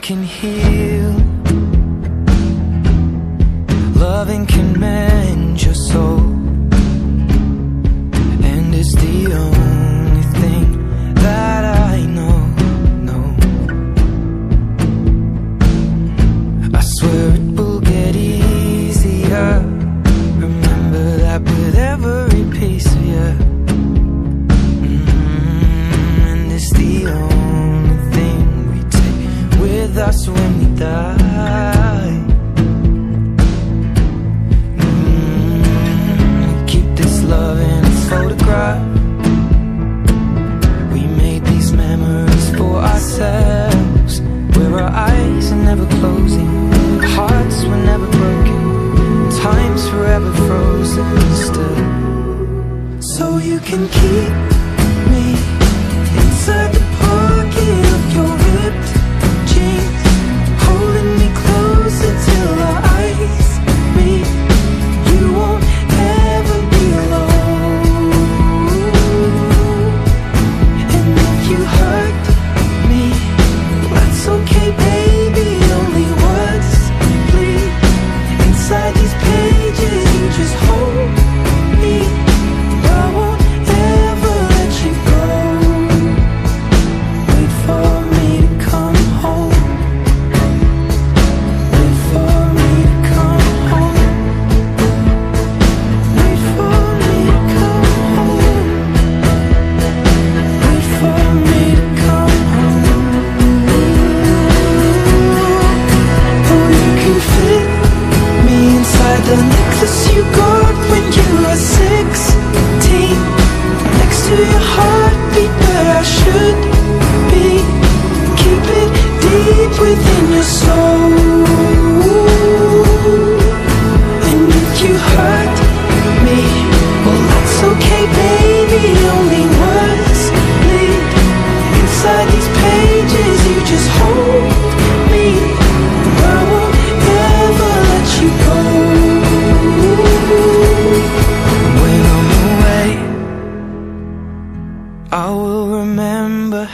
can heal. So you can keep heartbeat, I should be. Keep it deep within your soul.